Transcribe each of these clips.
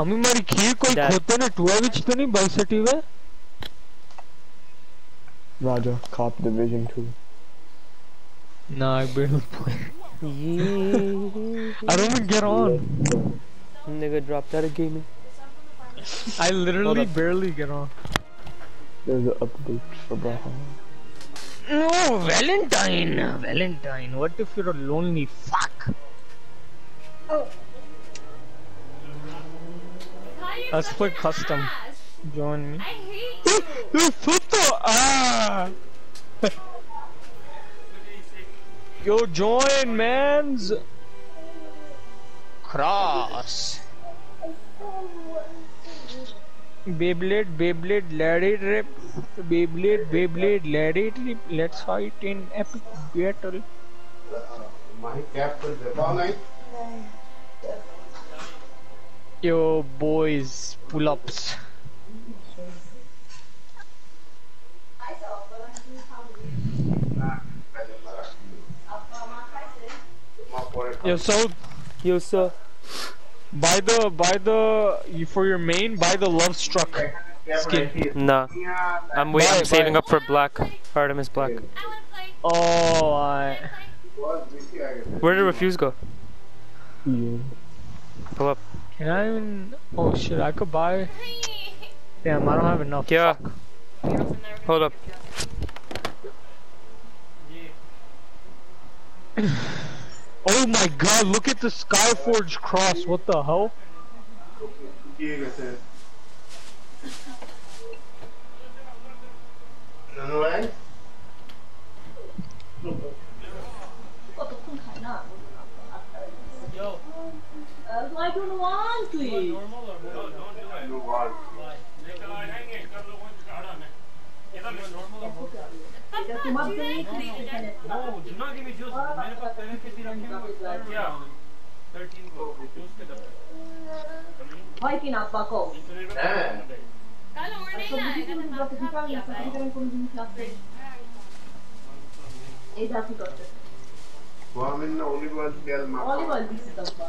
अम्मी मारी खीर कोई खोते ने टुआ विच तो नहीं बाइक सिटी में Raja, cop division two. Nah, I barely play. I don't even get on. Nigga dropped out of gaming. I literally barely get on. There's an update for Brawlhalla. No, Valentine. Valentine. What if you're a lonely fuck? Let's play custom. Join me. I hate you. you ah. Yo, join, man's. Cross. Beyblade, Beyblade, lady Rip, Beyblade, Beyblade, lady Rip, let's fight in epic battle. Uh, my cap will be all night. Yo, boys, pull ups. Yo, so Yo, sir. buy the buy the you- for your main buy the love struck skin. Nah. I'm wait. Bye, I'm saving bye. up for black. Artemis Black. I play. Oh, I. Where did refuse go? Yeah. Pull up. Can I even? Oh shit! I could buy. Damn, I don't have enough. Yeah. Fuck. Hold up. Oh my god! Look at the Skyforge cross. What the hell? I don't want to eat. No, don't do it. You want. तुम अब नहीं खरीदने वो जुना की भी juice मेरे पास पहले किसी रखे हैं क्या 13 को जूस के डब्बे भाई की नापा को कल ऑर्डर ही आएगा तो नापा किसी का नहीं किसी का कोई नहीं खाता ये दासी करते वो हमने ओलिव ऑयल तेल मापा ओलिव ऑयल भी से डब्बा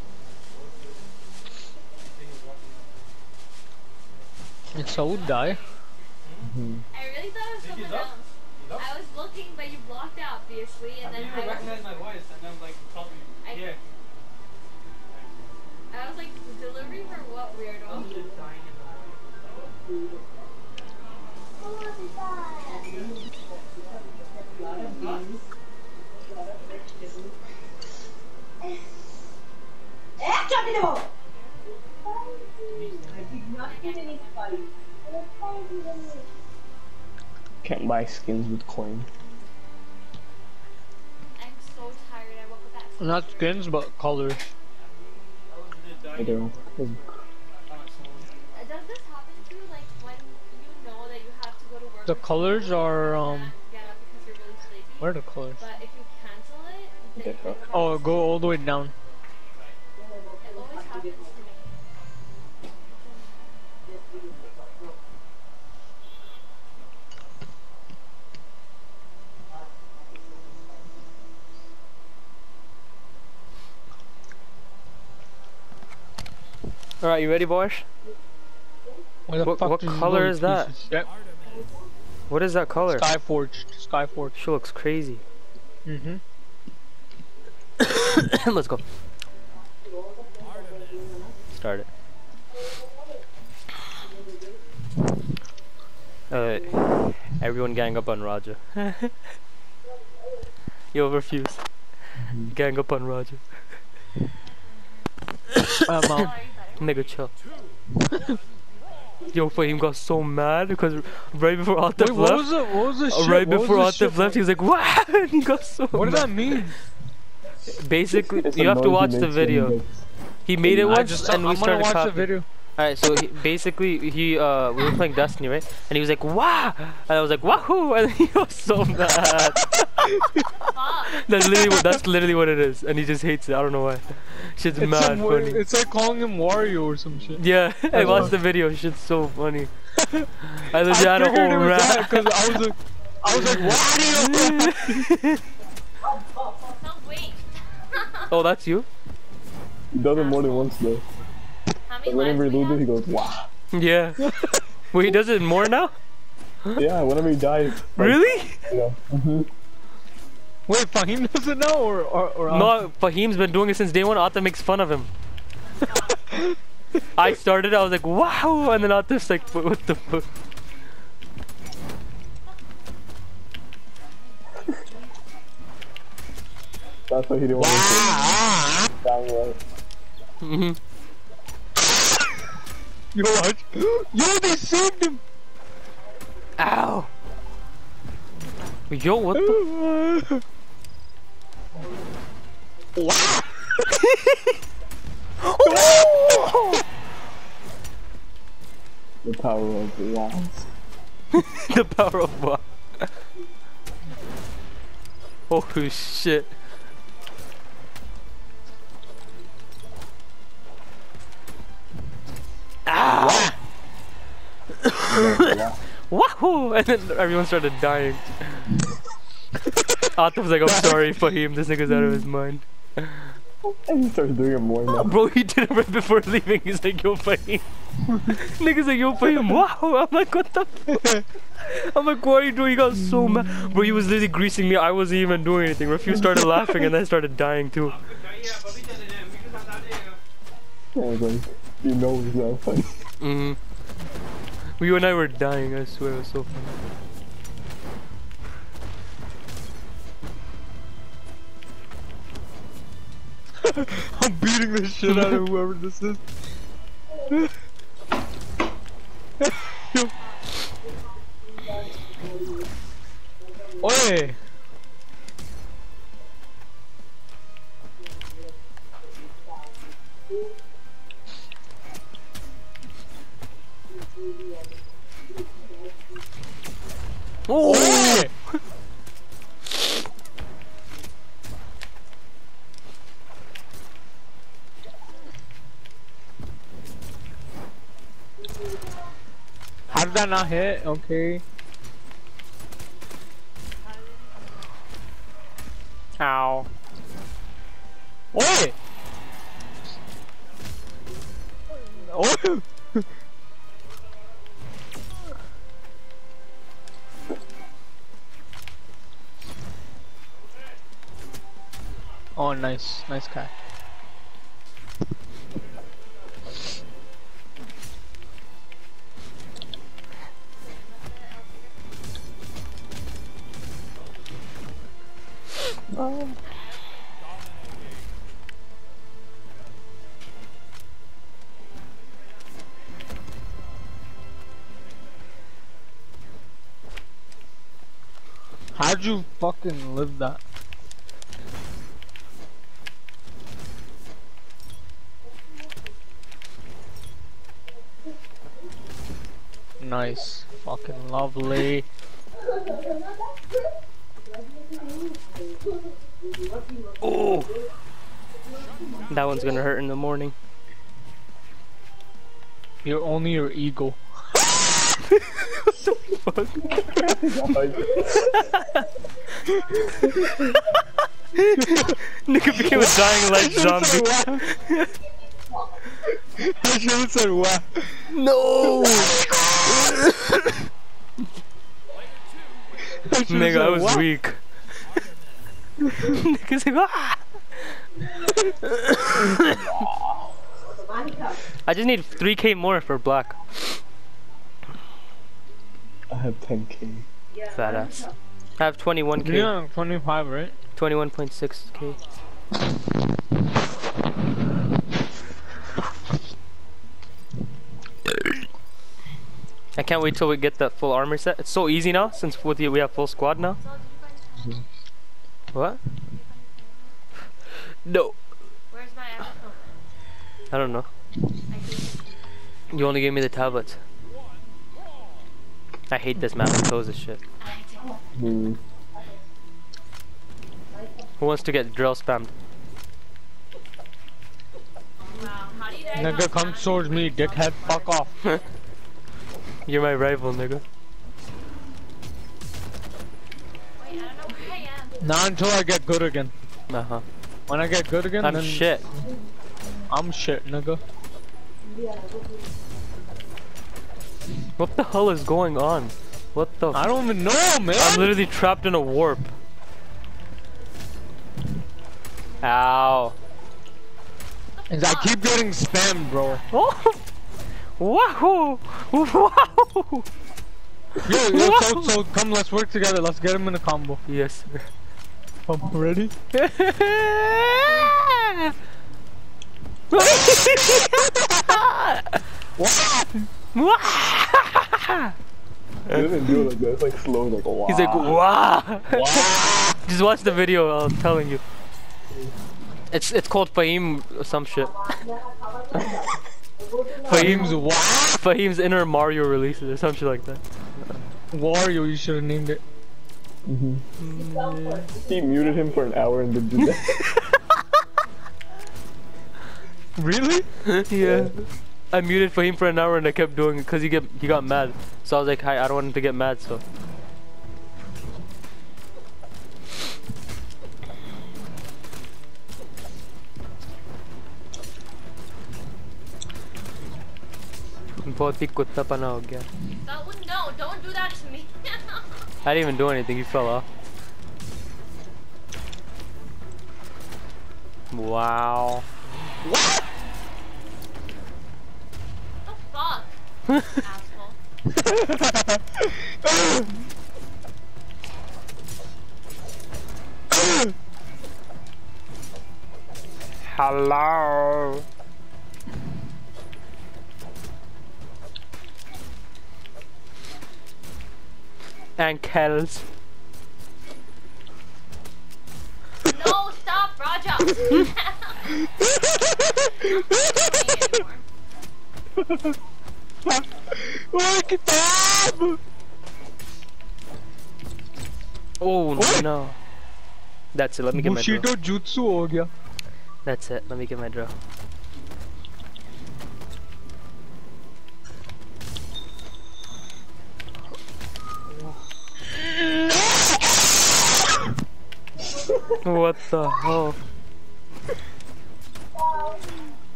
Eh, kasi nalaw. It's so die. I really thought it was Did you someone else. You? I was looking, but you blocked out obviously, and I then didn't even I was, my voice, and I'm like, probably, I- yeah. I was like, delivery for what weirdo? Buy skins with coin. I'm so tired. I woke up at Not skins, but colors. I was legit dying. I don't know. Uh, Does this happen to you, like when you know that you have to go to work? The colors are, um, can't Get up because you're really sleepy. Where are the colors? But if you cancel it, then you fuck? think about Oh, go all the way down. You ready, boys? Where the What- fuck what color is that? Yep. What is that color? Skyforged. Skyforged. She looks crazy. Mm-hmm. Let's go. Start it. Alright. everyone gang up on Raja. Yo, refuse. Gang up on Raja. Um, um, Nigga, chill. Yo, Fahim got so mad because right before Atif wait, what left, was it? What was the uh, shit? right What was before the shit Atif left, he was like, "What?" and he got so. What does that mean? Basically, you have to watch the video. He made it I once, just, and we I'm gonna started watch the video. Alright, so he, basically he uh we were playing Destiny, right? And he was like, "Wow!" And I was like, "Wahoo!" And he was so mad. That's literally what that's literally what it is, and he just hates it. I don't know why. Shit's It's, mad some, funny. it's like calling him Wario or some shit. Yeah, I That's watched the video. Shit's so funny. I legit I had a figured it whole was that rant. because I was like, I was like, Wario. No, wait. oh, that's you? He does it more than once though. How But whenever he lives loses, he goes, wow. Yeah. Wait, he does it more now? Yeah, whenever he dies. like, Really? Yeah. hmm Wait, Fahim doesn't know or or, or No, Fahim's been doing it since day one. Atta makes fun of him. I started, I was like, wow, and then Atta's like, "What- what the fuck? That's why he didn't want to Dying right. Mhm. Yo, watch. Yo, they saved him. Ow! Yo, what the? Wow. The power of the wands. the power of what? oh shit. Ah. Ow! Wahoo! And then everyone started dying. Atta was like, I'm sorry, Fahim, this nigga's out of his mind. And he starts doing it more now. Bro, he did it right before leaving. He's like, yo, Fahim. Nigga's like, yo, Fahim, wow. I'm like, what the fuck? I'm like, what are you doing? He got so mad. Bro, he was literally greasing me. I wasn't even doing anything. Refu started laughing and then started dying too. Yeah, it's like, you know it's not funny. Mm hmm You and I were dying, I swear. It was so funny. I'm beating the shit out of whoever this is. Yo. Oi! Oh! How did that not hit? Okay. Nice. Nice guy. How'd you fucking live that? Nice. Fucking lovely. Oh! That one's gonna hurt in the morning. You're only your ego. Nigga became a dying light zombie. I should have said wow. No! I Nigga, said I was wow. weak. Nigga's like, ah! I just need 3k more for black. I have 10k. Fat ass. I have 21k. Yeah, 25, right? 21.6k. I can't wait till we get that full armor set. It's so easy now since with you we have full squad now. What? No. Where's my ammo? I don't know. I gave it to you. You only gave me the tablets. I hate this map. I chose this shit. Hmm. Who wants to get drill spammed? Wow, how do you guys Nigga, not come spam? towards me, dickhead. Fuck off. You're my rival, nigga. Wait, I don't know where I am. Not until I get good again. Uh huh. When I get good again, I'm then shit. I'm shit, nigga. What the hell is going on? What the? I don't even know, man. I'm literally trapped in a warp. Ow. And I keep getting spammed, bro. Wow. Wow. Yo, yo, so, so come, let's work together. Let's get him in a combo. Yes. sir. I'm ready. He doesn't do it like that. It's like slow, like wow. He's like, wow. Just watch the video. I'm telling you. It's it's called Fahim or some shit. Fahim's wow. Fahim's inner Mario releases or some shit like that. Wario, you should have named it. Mm-hmm. He muted him for an hour and then did that. Really? yeah. I muted Fahim for an hour and I kept doing it because he get he got mad. So I was like, hi, I don't want him to get mad. So. बहुत ही कुत्ता पना हो गया That would no, don't do that to me. I didn't even do anything, you fell off. Wow. the fuck? Asshole. Hello. And ankles. No, stop, Roger. Look at! Oh what? no. That's it, let me get my draw. Jutsu ho gaya. That's it, let me get my draw. What the hell?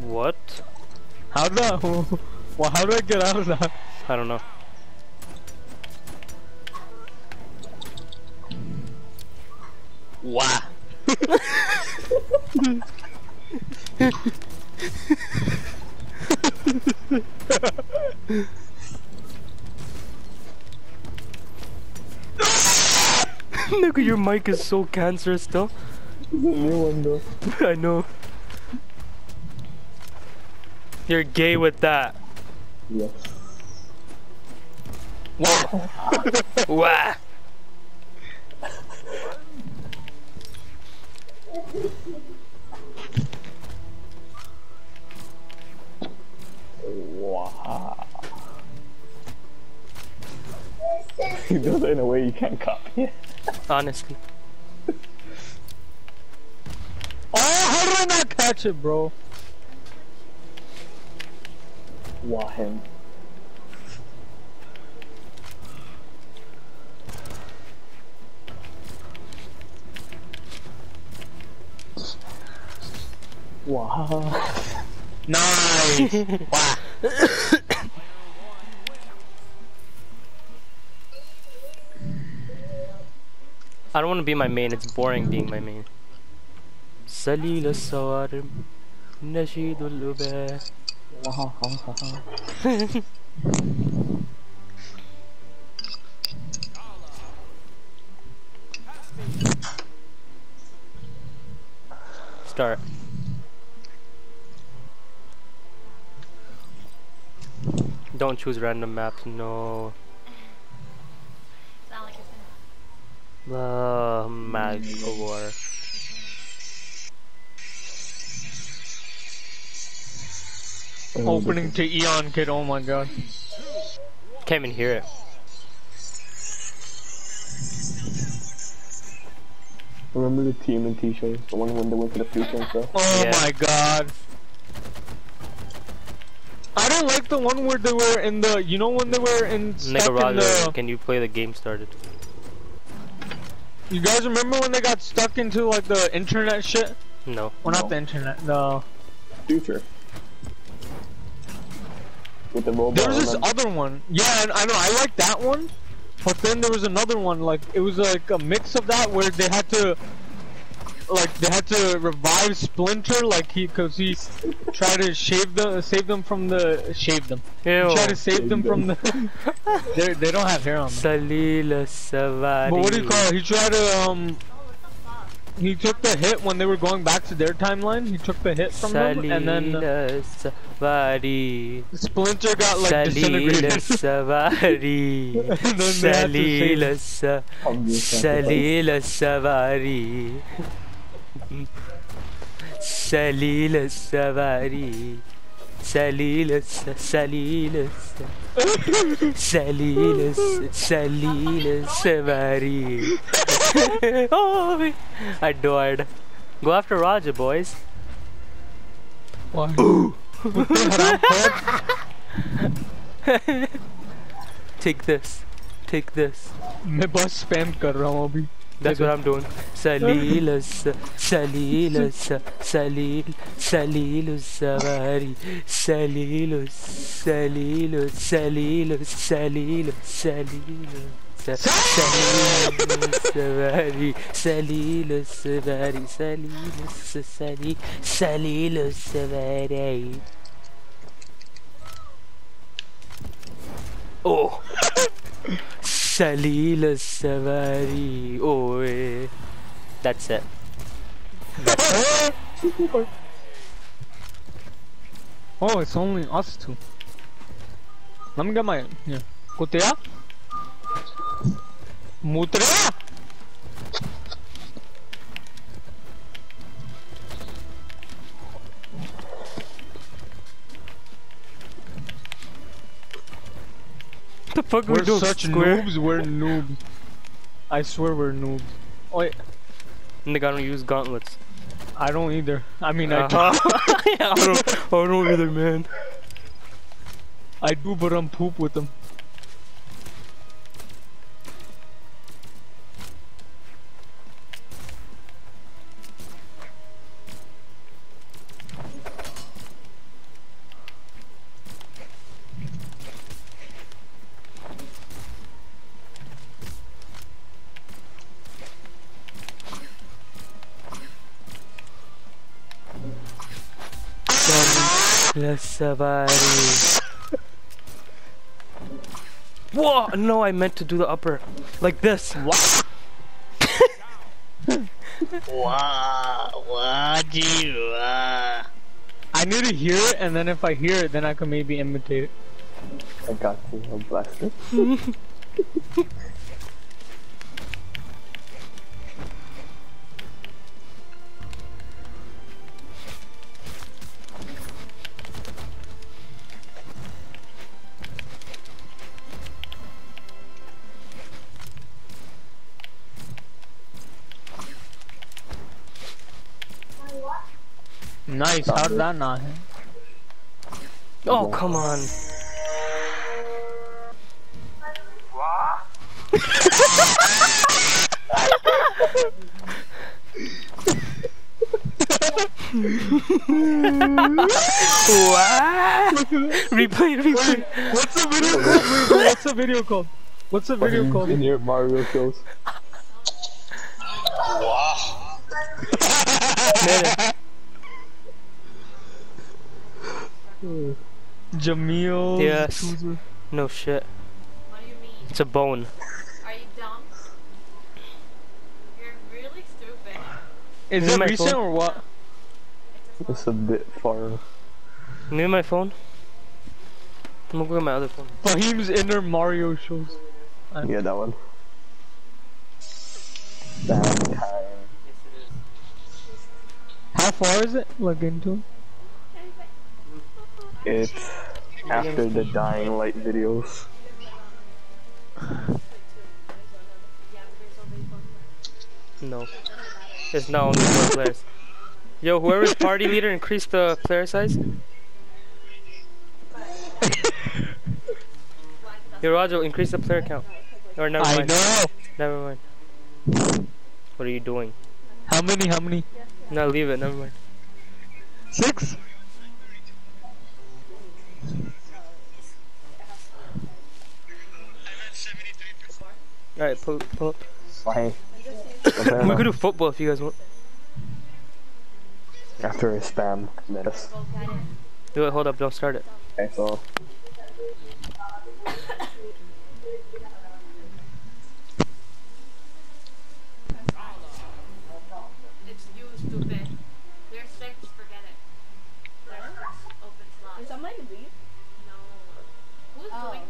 What? How do I, well, how do I get out of that? I don't know. Wow. Nigga, your mic is so cancerous still. It's a new one though. I know. You're gay with that. Yes. Wah. Wow. he does it in a way you can't copy. Honestly. Oh, how did I not catch it, bro? Wow him. Wow. Nice. wow. I don't want to be my main, it's boring being my main. سليل الصوارم نشيد الأباء Start. Don't choose random maps, no. It's gonna Uh, Mag War. Opening to Eon Kid. Oh my god. Can't even hear it. Remember the team and T-shirts? The one when they went to the future and stuff? Oh Yeah. my god. I don't like the one where they were in the. You know when they were in stuck in Nicaragua, the. can you play the game started? You guys remember when they got stuck into like the internet shit? No. Well, not the internet. The Future. With the robot. there was this remember? other one. Yeah, and I know I like that one. But then there was another one. Like it was like a mix of that where they had to. Like they had to revive Splinter, like he, cause he tried to shave them, save them from the, shave them. Ew. Try to save them from the. they they don't have hair on them. Salila Savari. But what do you call it? He tried to um. He took the hit when they were going back to their timeline. He took the hit from them, and then uh, Salila Savari. Splinter got like Salila disintegrated. Savari. And then they had to save Salila him. Sa. I'm just Salila Savari. Salila Savari. Salila Sa. Salila Sa. Salila Sa. Salila Savari. oh, I adored. Go after Raja, boys. Why? Take this. Take this. मैं बस spam कर रहा हूँ अभी. That's what I'm doing. Salila sa, Salila sa, Salil, Salilu Savari, Salilu, Salilu, Salilu, Salilu, Salilu. Sa- Salilu Savari, Salilu Savari, Salilu Sali, Savari. Oh. Salil Savari. Oh, that's it. oh, it's only us two. Let me get my. Yeah. Kutia, Mutria. Fuck We're we doing? such Square? noobs. We're noobs. I swear we're noobs. Oh, wait, And they gotta use gauntlets. I don't either. I mean, I do. Uh-huh. yeah, I don't, I don't either, man. I do, but I'm poop with them. Savari. Whoa! No, I meant to do the upper. Like this. I need to hear it, and then if I hear it, then I can maybe imitate it. I got you. I'm blasted. Nice. How did that not hit? Oh, come on. What? replay, replay. What's the video called? Wait, wait, What's the video called? What's the video called? In your Mario shows. Jamil. Yes. Tuzer. No shit. What do you mean? It's a bone. Are you dumb? You're really stupid. Is Is it it my recent phone? or what? It's a bit far. Maybe my phone. I'm gonna go get my other phone. Fahim's inner Mario shows. Yeah, that one. That time. How far is it? Look into it. It's after the dying light videos. No. It's now only four players. Yo, whoever's party leader, increase the player size. Yo, Roger, increase the player count. Or never I mind. know. Never mind. What are you doing? How many? How many? No, leave it. Never mind. Six. All right, pull, pull up. Why? We could do football if you guys want. After a spam miss. Do it. Hold up. Don't start it. Okay, so It's you, stupid. There's six, forget it. There's six open slots. Did somebody leave? No. Who's Oh. doing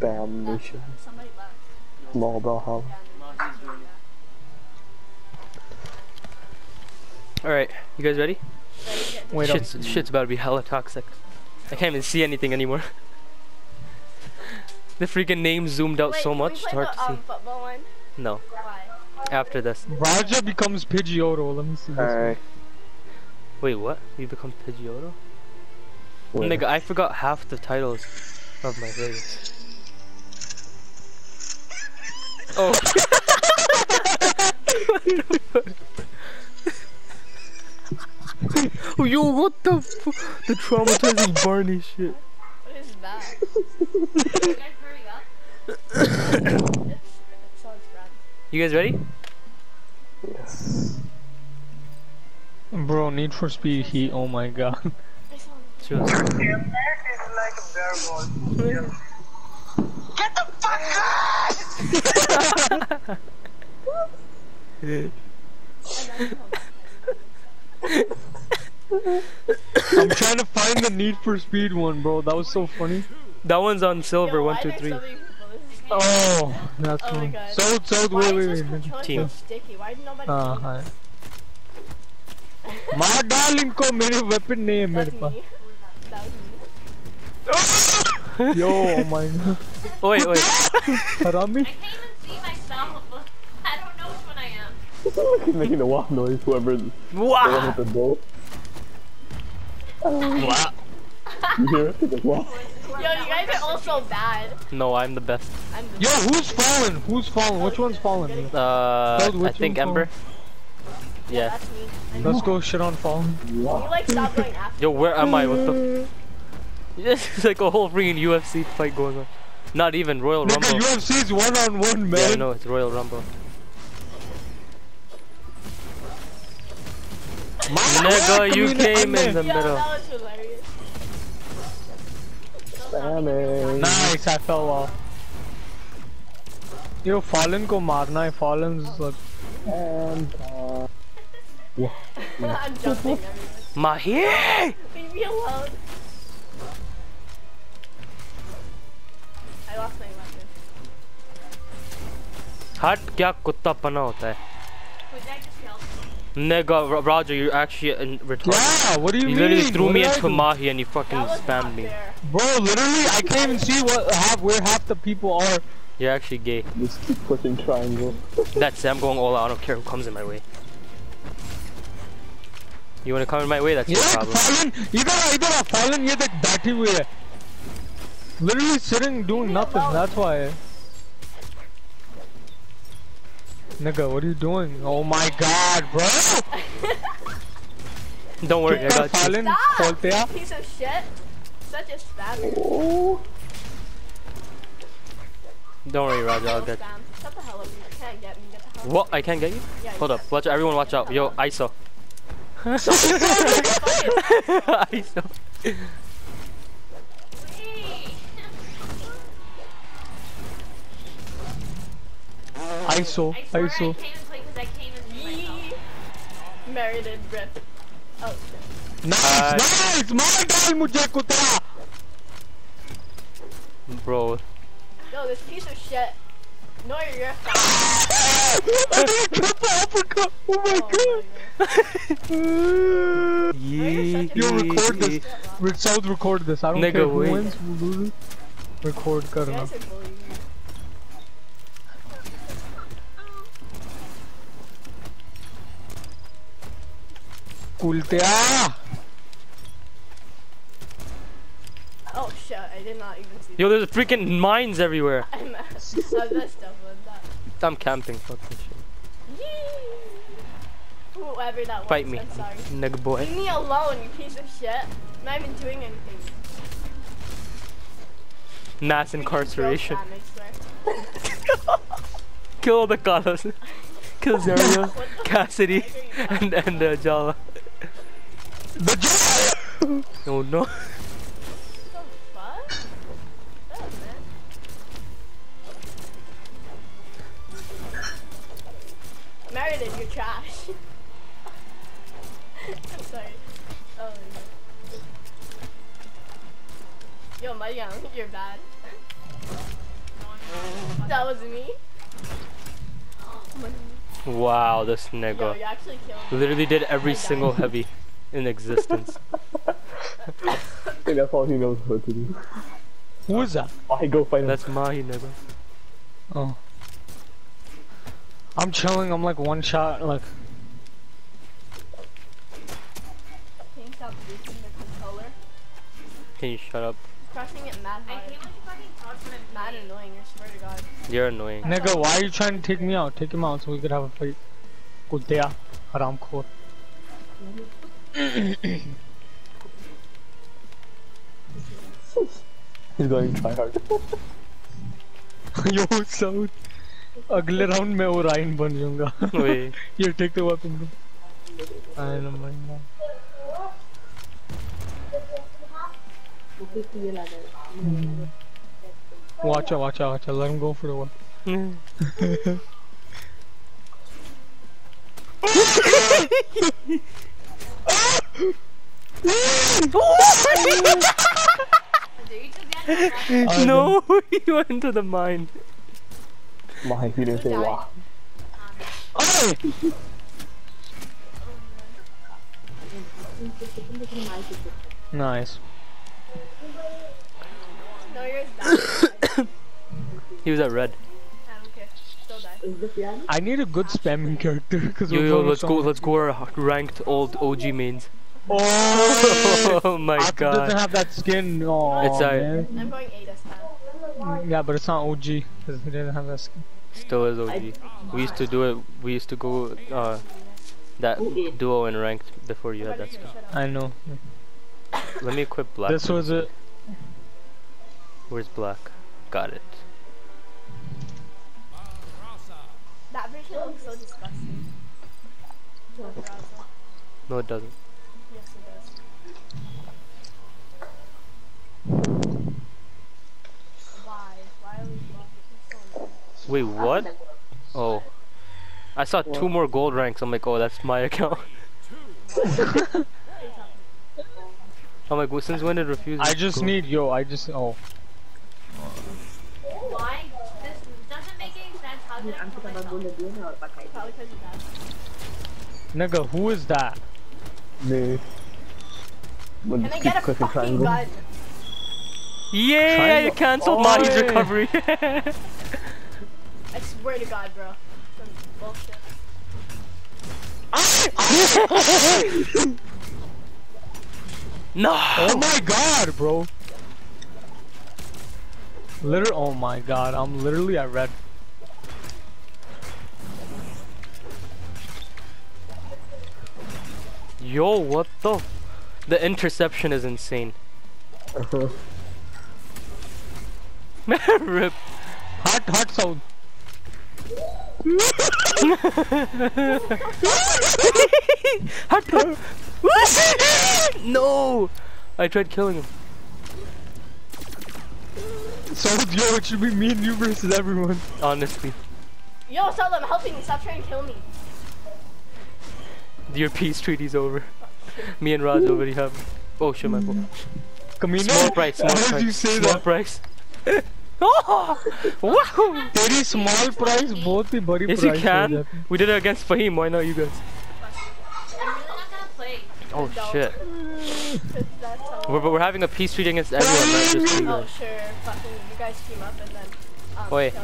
that? spam nation. Somebody left. Small Valhalla. All right, you guys ready? Wait up. Shit's, shit's about to be hella toxic. I can't even see anything anymore. the freaking name zoomed out Wait, so much, it's hard the, to see. um, football one? No, Why? after this. Raja becomes Pidgeotto. Let me see this. Alright. Wait, what? You become Pidgeotto? wait. Nigga, I forgot half the titles of my videos. Oh. oh, yo, what the fu- The traumatizing Barney shit. What is that? You guys hurry up. it's, it. You guys ready? Yes. Bro, Need for Speed Heat. Oh my god. It sounds Sure. I'm trying to find the Need for Speed one, bro. That was so funny. That one's on silver, Yo, one, why two, there's three. so many people? This is Oh, that's Oh my one. God. So, so, Why wait, is wait, this wait. controller Team. so sticky? Why did nobody हाँ leave? हाँ मार डाल इनको मेरे weapon नहीं है मेरे That's pass Yo, oh my god. Wait, wait. Harami? I can't even see myself. I don't know which one I am. He's making the wow noise, whoever. Wow! The, the. Wow. you hear it? Like, wow. Yo, you guys are all so bad. No, I'm the best. I'm the Yo, who's fallen? Who's fallen? Which one's fallen? Uh, I think Ember. Yeah. yeah. Let's go shit on fallen. Like, Yo, where am I? What the? There's like a whole freaking UFC fight going on. Not even Royal Nigga, Rumble. UFC is one on one, man. Yeah, no, it's Royal Rumble. My Nigga, you came in the yeah, middle. That was hilarious. Damn Nice, I fell off. Yo, Fallen ko marna hai. Fallen's like. And, uh... I'm jumping. Mahi! Leave me alone. lost my weapon. हट क्या कुत्ता पना होता है Who did I just kill? Nigga, Ro- Roger, you're actually in retarded. yeah, what do you You mean? literally threw What me did I into do? Mahi and you fucking That was spammed not me. fair. Bro, literally, I can't even see what half where half the people are. You're actually gay. just keep pushing triangle. That's it, I'm going all out. I don't care who comes in my way. You wanna come in my way? That's ये your देख problem. fallen, इधर आ, इधर आ, fallen ये देख बैठी हुई है. Literally sitting doing nothing, that's why. Nigga, what are you doing? Oh my god, bro! Don't worry, I got you. Stop! Piece of shit! Such a spammer. Don't worry, Roger, I'll get you can't get what? I can't get you? Yeah, Hold up, watch everyone watch out. Yo, ISO. ISO. Wait. ISO, I swear I ISO. can't even play because I came in myself. Yee. Merited rip. Oh shit. Nice, Uh, nice! मार डाल मुझे कुत्ता! Bro, Yo, this piece of shit. No, you're your I did a triple uppercut! Oh my Oh god! my God. Yeah. Yo, record this. Re- Saud, record this. I don't Nigga, care who wait. wins, who loses. Record You karna. Guys are bullying me. Kultea! Oh shit, I did not even see Yo, there's freaking mines everywhere. that. I'm at. So that's stuff with that. I'm camping. Fuck this shit. Yee! Whoever that was, Fight me, I'm sorry. nigga boy. Leave me alone, you piece of shit. I'm not even doing anything. Mass incarceration. girl fan, I swear. Kill all the Carlos. Kill Zario, What the Cassidy, fuck are you and and uh, Jala. The Oh no. What the fuck? Oh, man. Meredith, you're trash. I'm sorry. Oh, no. Yo, my young, you're bad. That was me. Wow, this nigga you actually killed me. literally did every single heavy in existence. I think that's all he knows how to do. Who is that? I go fight him? That's Mahi, nigga. Oh. I'm chilling, I'm like one shot, like. Can you stop boosting the controller? Can you shut up? Crushing it mad I hate when you fucking talk to them. Mad annoying, I swear to god. You're annoying. Nigga, why are you trying to take me out? Take him out so we could have a fight. Kultea. Haram khor. He's going to try hard. Yo, Saud. अगले round में ओराइन बन जाऊंगा Wait. Here, take the weapon bro. I know my god. Watch out, watch out, watch out. Let him go for the one. Did you just get that? no, he went into the mine. My, he didn't say wow. Hey! Nice. No, yours died. He was at red. I need a good spamming character because Yo, yo, let's go, let's go our ranked old OG mains. Oh, Oh my Arthur doesn't have that skin. Oh, It's a- man. I'm going A this. Yeah, but it's not OG because he didn't have that skin. Still is OG. We used to do it, we used to go, uh, that duo in ranked before you had that skin. I know. Let me equip black. This was it. Where's black? Got it. That version looks so disgusting. No, it doesn't. Yes, it does. Why? Why are we blocking Wait, what? Oh. I saw two more gold ranks. I'm like, oh, that's my account. I'm like, well, since when did refuse? I just need yo. I just oh. Why? This doesn't make any sense. How did I kill myself? Probably because you died. Nigga, who is that? Me. When Can I get a clicking fucking triangle. gun? Yeah, Triangle. you cancelled oh. Mahi's Oi. recovery. I swear to God, bro. Some bullshit. no. Oh my god, bro. Liter oh my god, I'm literally at red. Yo, what the? The interception is insane. Rip. Uh-huh. Hot, hot sound. no! I tried killing him. So yo, it should be me and you versus everyone. Honestly, Yo, Sal, I'm helping you. Stop trying to kill me. Your peace treaty's over. Me and Raj already have. Oh shit, my phone. Camino. Small price. Small price. How you say small that? price. oh! Wow! Very small price, both the body yes, price. Yes, you can. We did it against Fahim. Why not you guys? Oh shit. we're, but we're having a peace treaty against everyone, right? just you. Oh sure, fucking you guys team up and then. Um, Wait.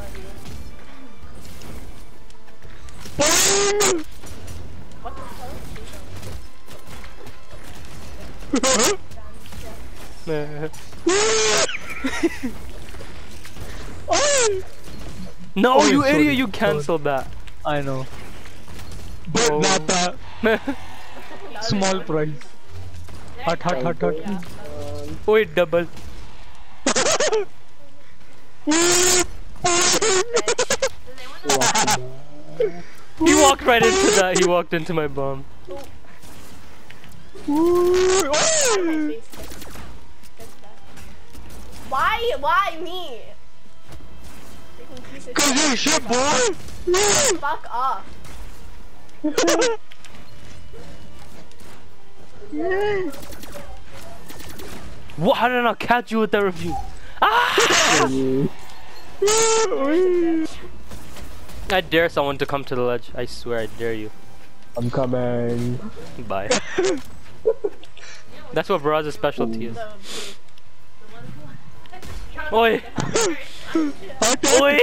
No, Oh, you sorry. idiot! You cancelled that. I know. But Oh. not that. Small price. Hut, hut, hut, hut. Yeah. Wait, double. He walked right into that. He walked into my bomb. Why? Why me? Freaking Cause you're shit, boy! Fuck off. What? How did I not catch you with that review? Ah! I dare someone to come to the ledge. I swear, I dare you. I'm coming. Bye. That's what Barraza's specialty is. Oi! Oi!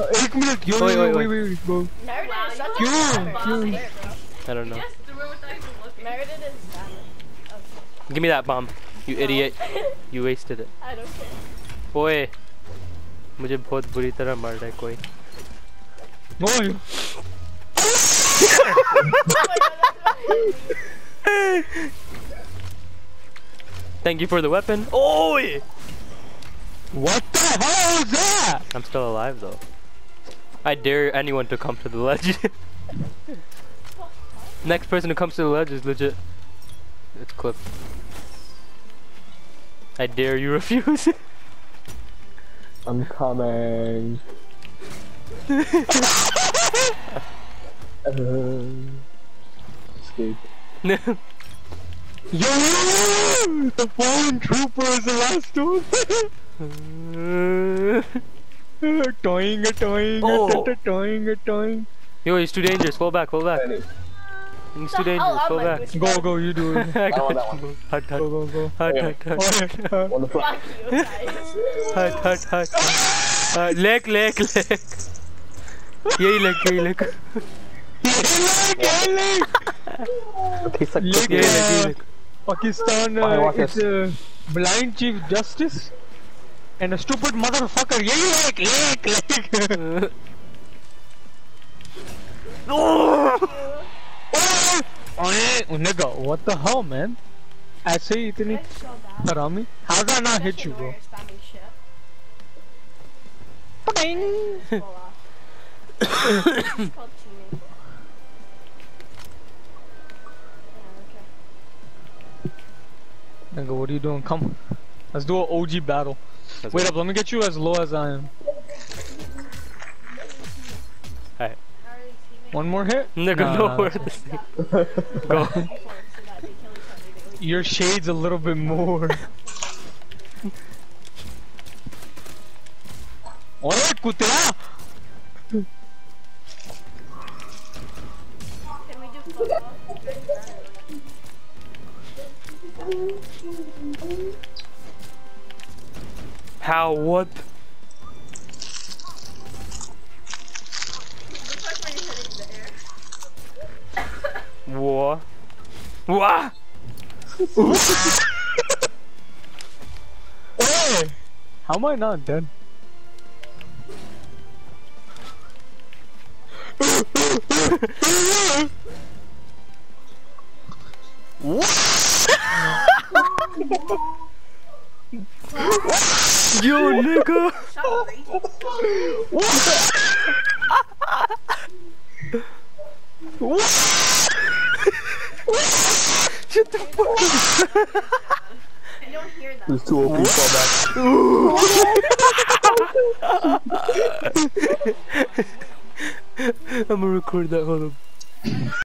एक minute yo wait wait wait bro. क्यों क्यों I don't know. Meredith is Give me that bomb you idiot. You wasted it. I don't care. ओए मुझे बहुत बुरी तरह मार रहा है कोई। ओए Thank you for the weapon. Oi! What the hell is that? I'm still alive though. I dare anyone to come to the ledge. Next person who comes to the ledge is legit. It's clip. I dare you refuse. I'm coming. uh, escape. Yo, the fallen trooper is the last one. toying, a toying, Oh. a toying, a toying. Yo, he's too dangerous. Fall back, fall back. Penny. He's The too dangerous. hell am Fall I back. doing? Go, go, you do it. I I want got that you. Hut, Go, hut, go, go. hut, Yeah. hut, hut, Oi, On the front. Fuck you guys. hut, hut, hut. Uh, leg, leg, leg. यही leg, यही leg. Okay, suck Leg, यही leg, यही uh, leg. Pakistan, Why, uh, what it's is- a blind chief justice and a stupid motherfucker. Yeah, leg, leg, leg. Oh, nigga, what the hell, man? ऐसे ही इतनी Guys, chill down. हरामी How did I not hit you, Nigga, what are you doing? Come, let's do an OG battle. Let's Wait go. up, let me get you as low as I am. Alright. One more hit? Nigga, Nah, no, nah, we're the same. Go. okay. Before, so that they kill each other, they leave. Your shade's a little bit more. Oye, kutia! Can we do football? How? What? What? What? Oye! How am I not dead? Yo, nigga. what? what? Shut the fuck You don't hear that. There's two OP fallback. I'm gonna record that. Hold up.